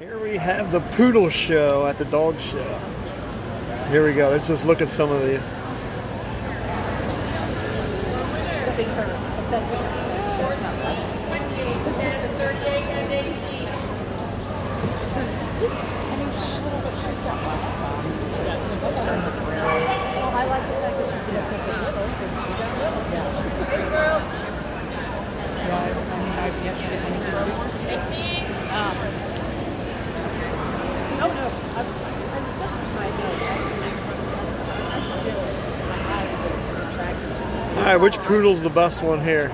Here we have the poodle show at the dog show. Here we go. Let's just look at some of these. I All right, which poodle's the best one here?